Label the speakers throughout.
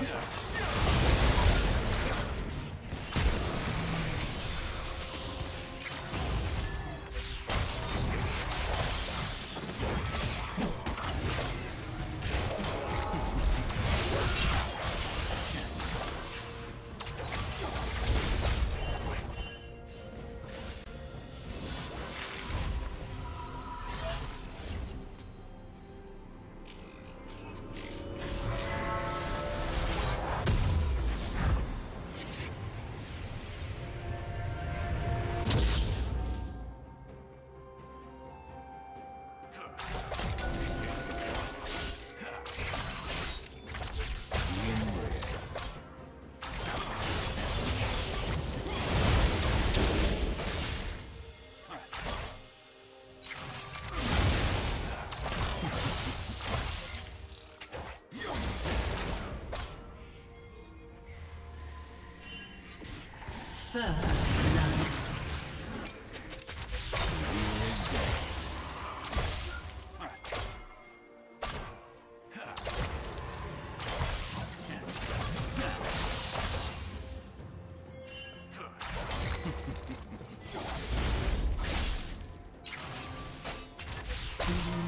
Speaker 1: Yeah. First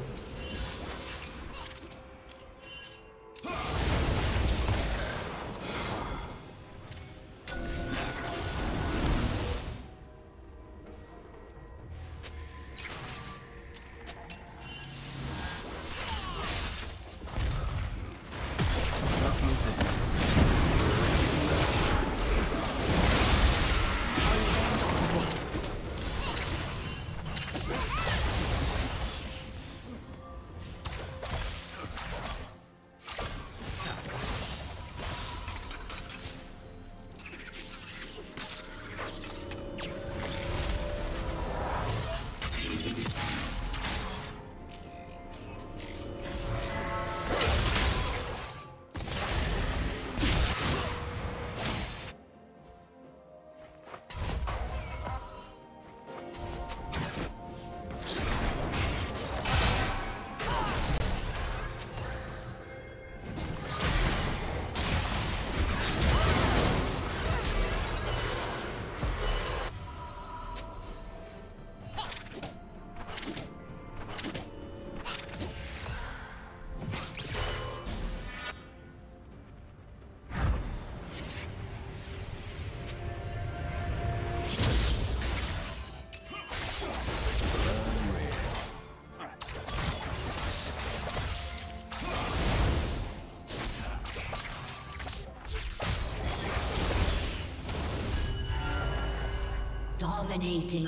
Speaker 2: Dominating.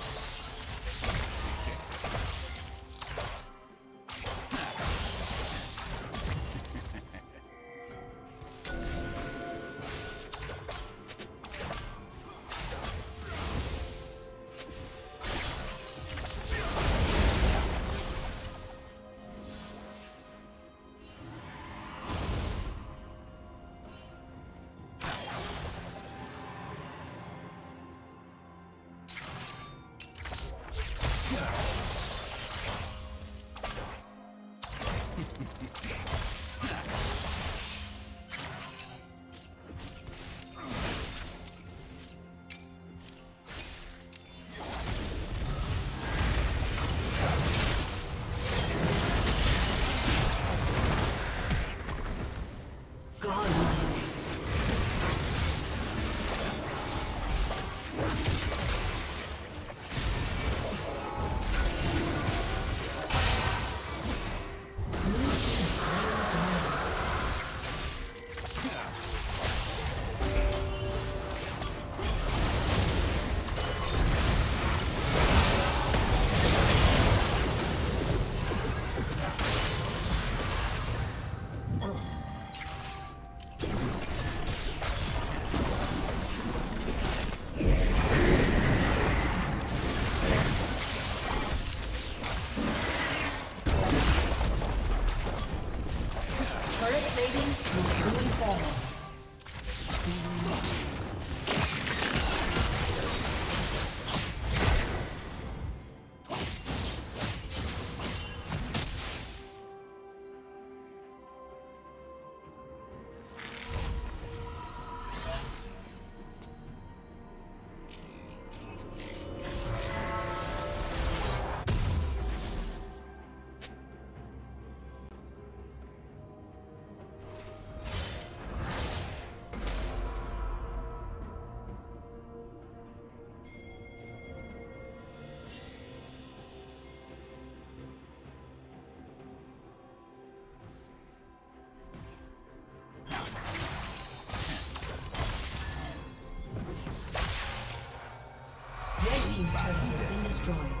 Speaker 2: destroyed.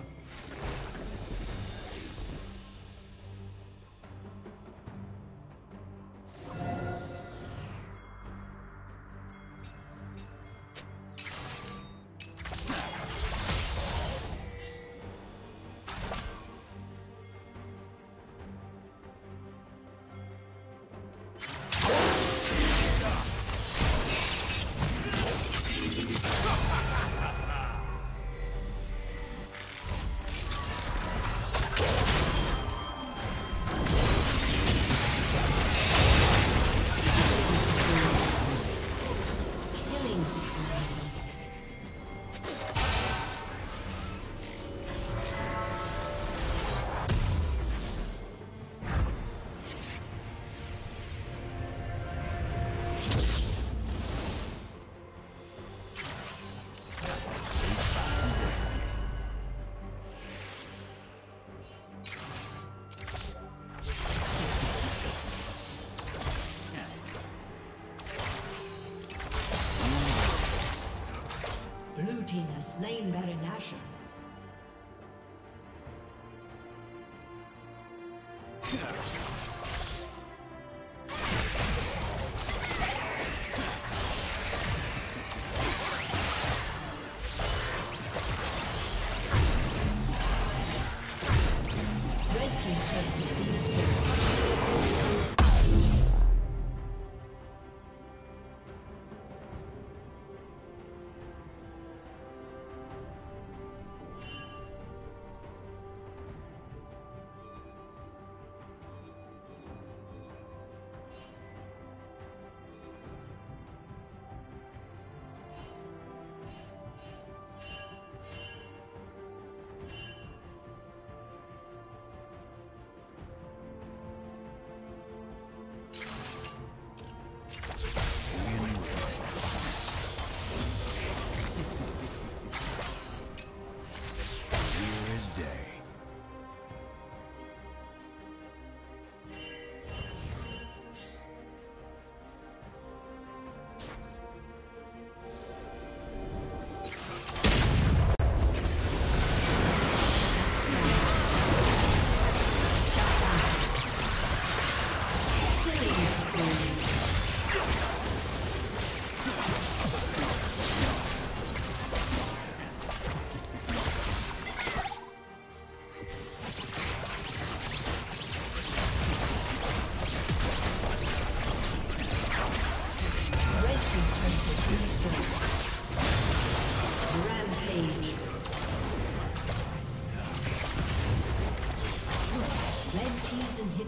Speaker 2: Slain Baron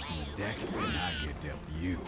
Speaker 1: Jokers in the deck, and I get dealt you.